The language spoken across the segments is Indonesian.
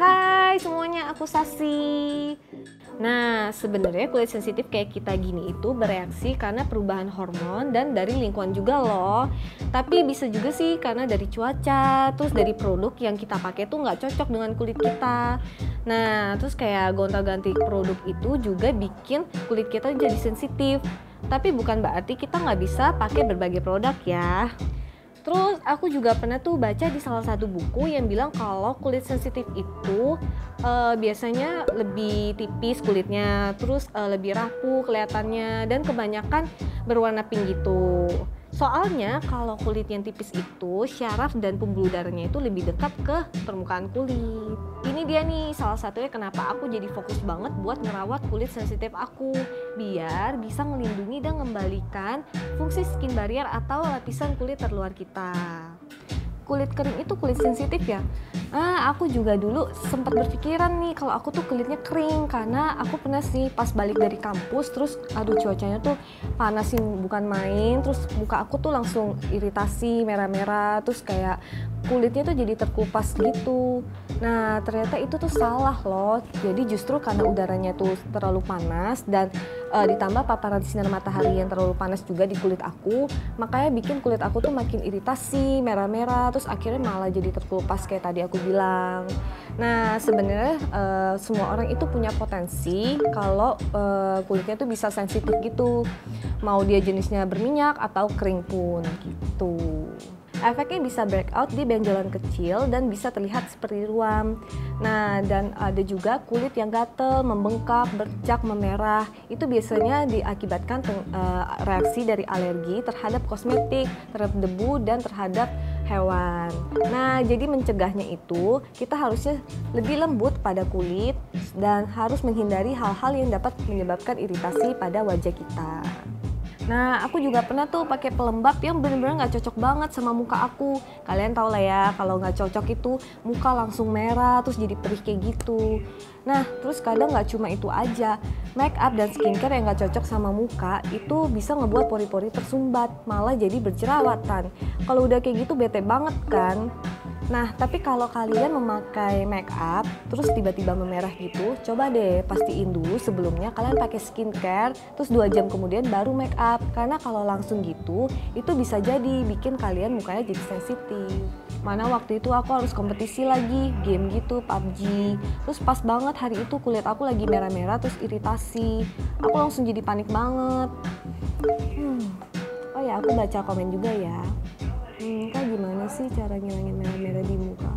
Hai semuanya, aku Sasi. Nah, sebenarnya kulit sensitif kayak kita gini itu bereaksi karena perubahan hormon dan dari lingkungan juga loh. Tapi bisa juga sih karena dari cuaca, terus dari produk yang kita pakai tuh nggak cocok dengan kulit kita. Nah, terus kayak gonta-ganti produk itu juga bikin kulit kita jadi sensitif. Tapi bukan berarti kita nggak bisa pakai berbagai produk ya. Terus aku juga pernah tuh baca di salah satu buku yang bilang kalau kulit sensitif itu uh, biasanya lebih tipis kulitnya, terus uh, lebih rapuh kelihatannya dan kebanyakan berwarna pink gitu. Soalnya kalau kulit yang tipis itu syaraf dan pembuluh darahnya itu lebih dekat ke permukaan kulit. Ini dia nih salah satunya kenapa aku jadi fokus banget buat ngerawat kulit sensitif aku biar bisa melindungi dan mengembalikan fungsi skin barrier atau lapisan kulit terluar kita kulit kering itu kulit sensitif ya. Ah aku juga dulu sempat berpikiran nih kalau aku tuh kulitnya kering karena aku pernah sih pas balik dari kampus terus aduh cuacanya tuh panas sih bukan main terus muka aku tuh langsung iritasi merah-merah terus kayak kulitnya tuh jadi terkupas gitu. Nah ternyata itu tuh salah loh. Jadi justru karena udaranya tuh terlalu panas dan uh, ditambah paparan sinar matahari yang terlalu panas juga di kulit aku makanya bikin kulit aku tuh makin iritasi merah-merah terus akhirnya malah jadi terkelupas kayak tadi aku bilang. Nah sebenarnya uh, semua orang itu punya potensi kalau uh, kulitnya tuh bisa sensitif gitu. Mau dia jenisnya berminyak atau kering pun gitu efeknya bisa breakout di benjolan kecil dan bisa terlihat seperti ruam. Nah, dan ada juga kulit yang gatel, membengkak, bercak, memerah. Itu biasanya diakibatkan uh, reaksi dari alergi terhadap kosmetik, terhadap debu, dan terhadap hewan. Nah, jadi mencegahnya itu kita harusnya lebih lembut pada kulit dan harus menghindari hal-hal yang dapat menyebabkan iritasi pada wajah kita. Nah, aku juga pernah tuh pakai pelembab yang bener-bener nggak cocok banget sama muka aku. Kalian tau lah ya, kalau nggak cocok itu muka langsung merah, terus jadi perih kayak gitu. Nah, terus kadang nggak cuma itu aja, make up dan skincare yang nggak cocok sama muka itu bisa ngebuat pori-pori tersumbat, malah jadi berjerawatan. Kalau udah kayak gitu bete banget kan? Nah, tapi kalau kalian memakai make up terus tiba-tiba memerah gitu, coba deh pastiin dulu sebelumnya kalian pakai skincare, terus dua jam kemudian baru make up. Karena kalau langsung gitu, itu bisa jadi bikin kalian mukanya jadi sensitif. Mana waktu itu aku harus kompetisi lagi, game gitu, PUBG. Terus pas banget hari itu kulit aku lagi merah-merah terus iritasi. Aku langsung jadi panik banget. Hmm. Oh ya, aku baca komen juga ya. Hmm, kak gimana sih cara ngilangin merah-merah di muka?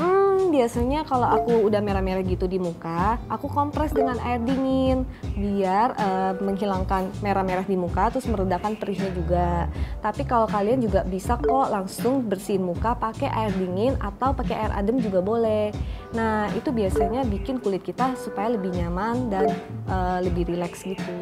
Hmm, biasanya kalau aku udah merah-merah gitu di muka, aku kompres dengan air dingin biar uh, menghilangkan merah-merah di muka terus meredakan perihnya juga. Tapi kalau kalian juga bisa kok langsung bersihin muka pakai air dingin atau pakai air adem juga boleh. Nah, itu biasanya bikin kulit kita supaya lebih nyaman dan uh, lebih rileks gitu.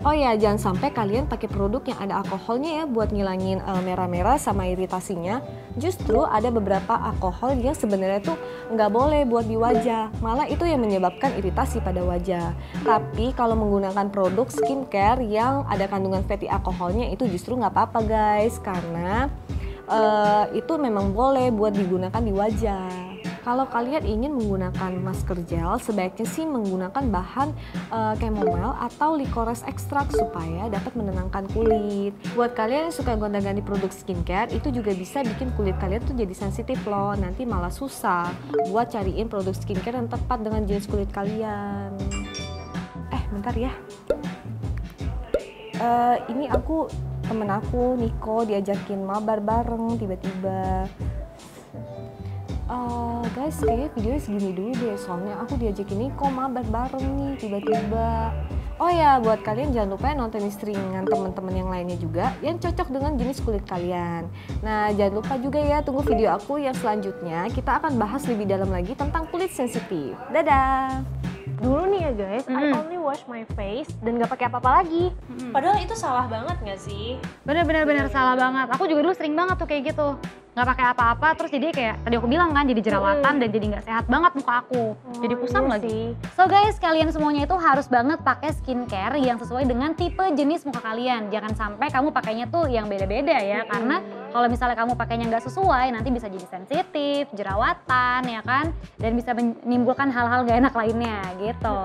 Oh ya, jangan sampai kalian pakai produk yang ada alkoholnya ya buat ngilangin uh, merah-merah sama iritasinya. Justru ada beberapa alkohol yang sebenarnya tuh nggak boleh buat di wajah, malah itu yang menyebabkan iritasi pada wajah. Tapi kalau menggunakan produk skincare yang ada kandungan fatty alkoholnya itu justru nggak apa-apa guys, karena uh, itu memang boleh buat digunakan di wajah. Kalau kalian ingin menggunakan masker gel, sebaiknya sih menggunakan bahan uh, chamomile atau licorice extract supaya dapat menenangkan kulit. Buat kalian yang suka gonta-ganti produk skincare, itu juga bisa bikin kulit kalian tuh jadi sensitif loh. Nanti malah susah buat cariin produk skincare yang tepat dengan jenis kulit kalian. Eh, bentar ya. Uh, ini aku temen aku Niko diajakin mabar bareng tiba-tiba uh, guys kayaknya videonya segini dulu deh soalnya aku diajak ini kok mabar bareng nih tiba-tiba Oh ya, buat kalian jangan lupa nonton streamingan teman-teman yang lainnya juga yang cocok dengan jenis kulit kalian. Nah, jangan lupa juga ya tunggu video aku yang selanjutnya. Kita akan bahas lebih dalam lagi tentang kulit sensitif. Dadah! Dulu nih ya guys, mm -hmm. I only wash my face dan gak pakai apa-apa lagi. Mm -hmm. Padahal itu salah banget gak sih? Bener-bener bener salah banget. Aku juga dulu sering banget tuh kayak gitu. nggak pakai apa-apa terus jadi kayak tadi aku bilang kan jadi jerawatan dan jadi nggak sehat banget muka aku jadi Oh, kusam iya lagi sih. So guys, kalian semuanya itu harus banget pakai skincare yang sesuai dengan tipe jenis muka kalian. Jangan sampai kamu pakainya tuh yang beda-beda ya, karena kalau misalnya kamu pakainya nggak sesuai, nanti bisa jadi sensitif, jerawatan ya kan, dan bisa menimbulkan hal-hal gak enak lainnya gitu.